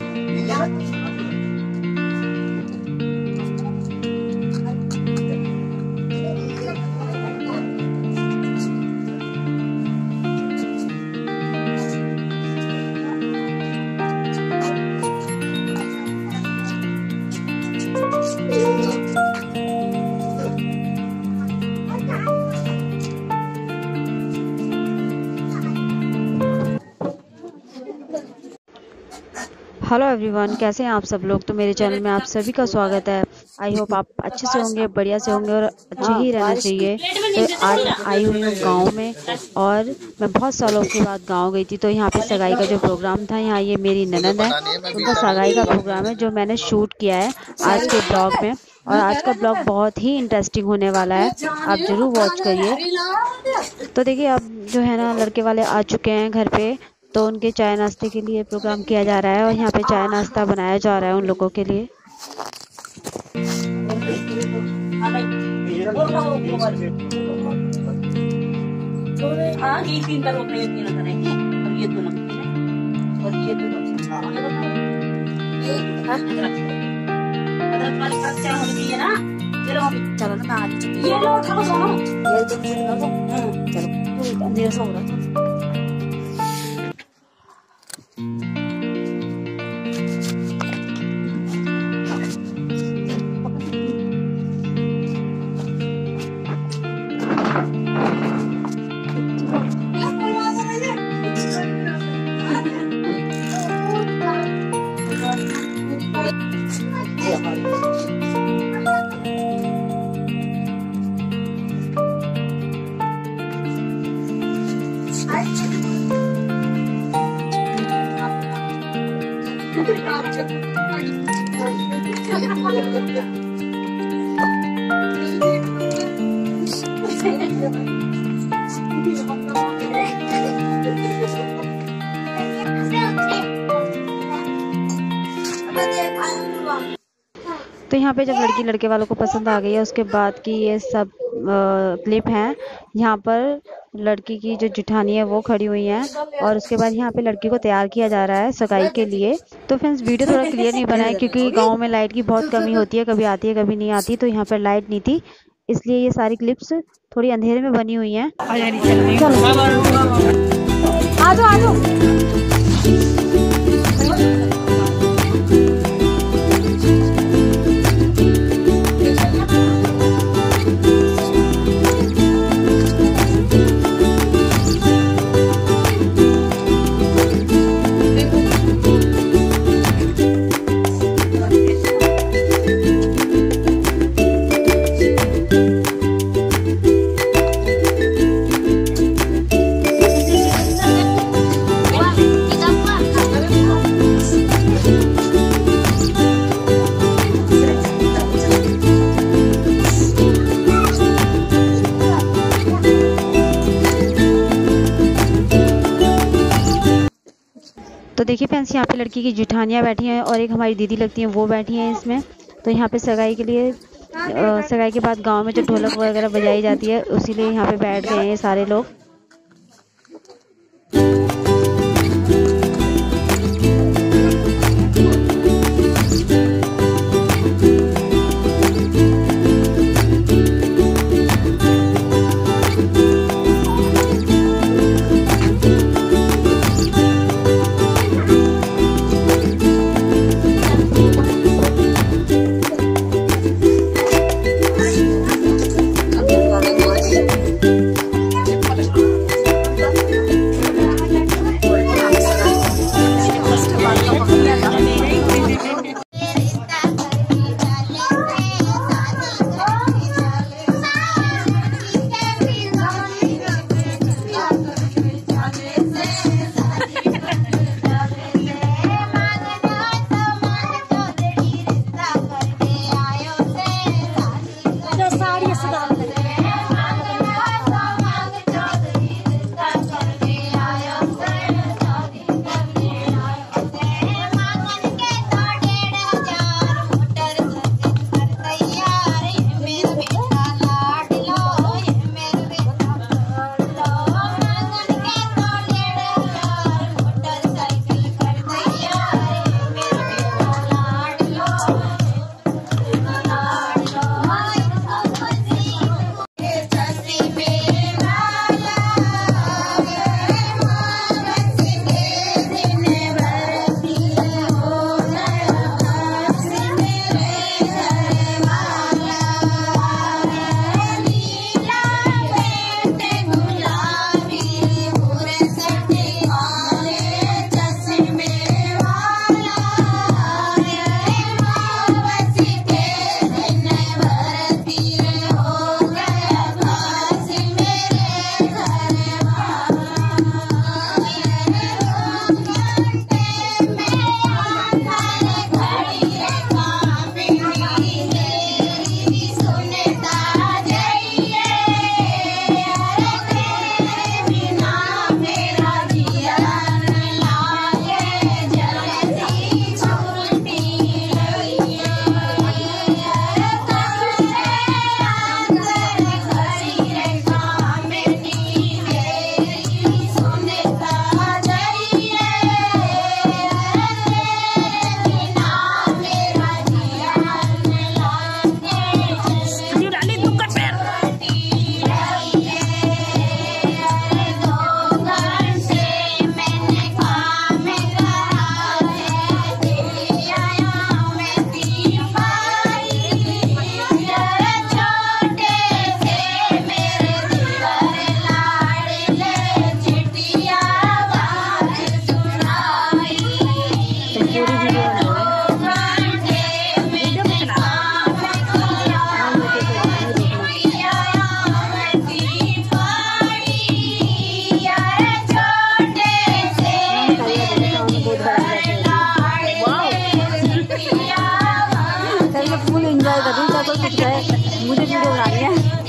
Yeah. Hello everyone कैसे हैं आप सब लोग? तो मेरे चैनल में आप सभी का स्वागत है। आई होप आप अच्छे से होंगे, बढ़िया से होंगे और अच्छे ही रहना चाहिए। तो आज आई हुई हूँ गाँव में और मैं बहुत सालों के बाद गाँव गई थी। तो यहाँ पे सगाई का जो प्रोग्राम था, यहाँ ये मेरी ननद है। उनका सगाई का प्रोग्राम है, जो मैंने शूट किया है आज के ब्लॉग में। और आज का ब्लॉग बहुत ही इंटरेस्टिंग होने वाला है। आप ज़रूर वॉच करिए। तो देखिए, अब जो है ना, लड़के वाले आ चुके हैं घर पे। तो उनके चाय नाश्ते के लिए प्रोग्राम किया जा रहा है और यहाँ पे चाय नाश्ता बनाया जा रहा है उन लोगों के लिए चलो हाँ ये बार अपने ये तीनों करेंगे और ये तो यहाँ पे जब लड़की लड़के वालों को पसंद आ गई है, उसके बाद की ये सब क्लिप हैं, यहाँ पर लड़की की जो जुठानी है वो खड़ी हुई है और उसके बाद यहाँ पे लड़की को तैयार किया जा रहा है सगाई के लिए। तो फ्रेंड्स वीडियो थोड़ा क्लियर नहीं बना है क्योंकि गाँव में लाइट की बहुत कमी होती है, कभी आती है, कभी नहीं आती तो यहाँ पर लाइट नहीं थी। इसलिए ये सारी क्लिप्स थोड़ी अंधेरे में बनी हुई हैं। देखिए फ्रेंड्स, यहाँ पे लड़की की जुठानियाँ बैठी हैं और एक हमारी दीदी लगती हैं, वो बैठी हैं इसमें। तो यहाँ पे सगाई के लिए सगाई के बाद गाँव में जो ढोलक वगैरह बजाई जाती है, उसी लिए यहाँ पे बैठ गए हैं सारे लोग। मैं फुल एंजॉय कर रही हूँ सब कुछ है मुझे वीडियो बनानी है।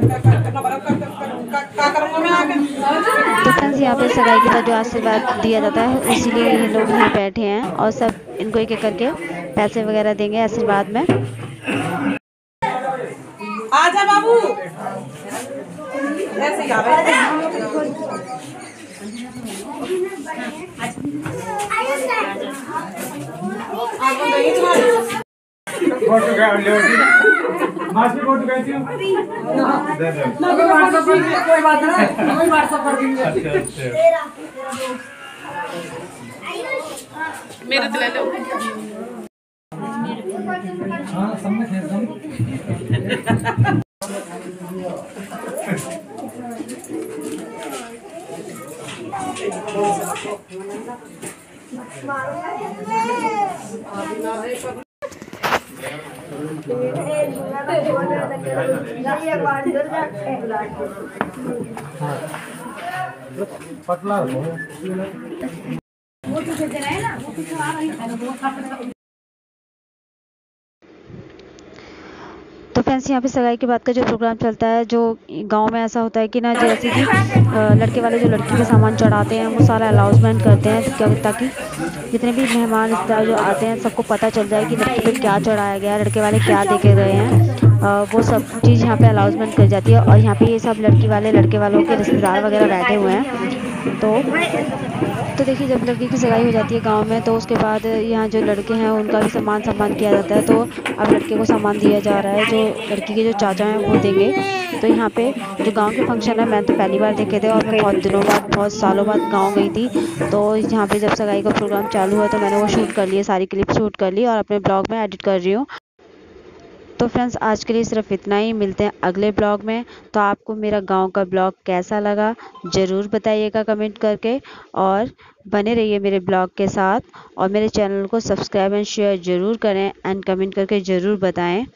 तो फ्रेंड्स यहाँ पे सगाई के बाद जो आशीर्वाद दिया जाता है इसीलिए ये लोग यहाँ बैठे हैं और सब इनको एक एक करके पैसे वगैरह देंगे आशीर्वाद में। आजा बाबू। ऐसे ही आ रहे फ़ोटो कैसी हो। दे दे। कोई बात नहीं। कोई व्हाट्सएप कर देंगे। अच्छा अच्छा। हाँ सबने खेल सब पतला हो तो फ्रेंड्स यहाँ पे सगाई के बाद का जो प्रोग्राम चलता है, जो गाँव में ऐसा होता है कि ना जैसे कि लड़के वाले जो लड़की के सामान चढ़ाते हैं, वो सारा अलाउंसमेंट करते हैं तो ताकि जितने भी मेहमान रिश्तेदार जो आते हैं, सबको पता चल जाए कि लड़की पे क्या चढ़ाया गया है, लड़के वाले क्या दे के गए हैं। वो सब चीज़ यहाँ पे अनाउंसमेंट कर जाती है और यहाँ पे ये सब लड़की वाले, लड़के वालों के रिश्तेदार वगैरह बैठे हुए हैं। तो तो देखिए, जब लड़की की सगाई हो जाती है गाँव में तो उसके बाद यहाँ जो लड़के हैं, उनका भी सम्मान सम्मान किया जाता है। तो अब लड़के को सम्मान दिया जा रहा है, जो लड़की के जो चाचा हैं, वो देंगे। तो यहाँ पे जो गाँव के फ़ंक्शन है मैं तो पहली बार देखे थे और मैं बहुत दिनों बाद, बहुत सालों बाद गाँव गई थी। तो यहाँ पर जब सगाई का प्रोग्राम चालू हुआ तो मैंने वो शूट कर लिए, सारी क्लिप शूट कर ली और अपने ब्लॉग में एडिट कर रही हूँ। तो फ्रेंड्स, आज के लिए सिर्फ़ इतना ही। मिलते हैं अगले ब्लॉग में। तो आपको मेरा गाँव का ब्लॉग कैसा लगा, ज़रूर बताइएगा कमेंट करके। और बने रहिए मेरे ब्लॉग के साथ। और मेरे चैनल को सब्सक्राइब एंड शेयर ज़रूर करें एंड कमेंट करके ज़रूर बताएँ।